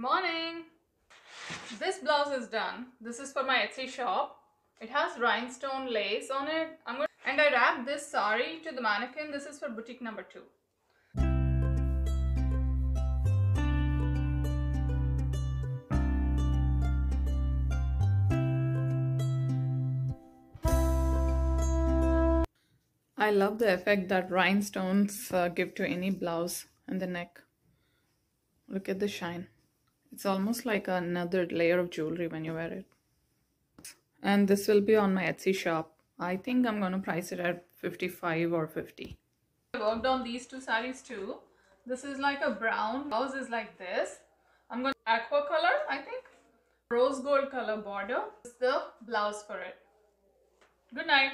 Good morning. This blouse is done. This is for my Etsy shop. It has rhinestone lace on it. I'm going and I wrapped this sari to the mannequin. This is for boutique number two. I love the effect that rhinestones uh, give to any blouse and the neck. Look at the shine. It's almost like another layer of jewelry when you wear it. And this will be on my Etsy shop. I think I'm going to price it at 55 or 50. I worked on these two saris too. This is like a brown. Blouse is like this. I'm going to aqua color, I think. Rose gold color border. This is the blouse for it. Good night.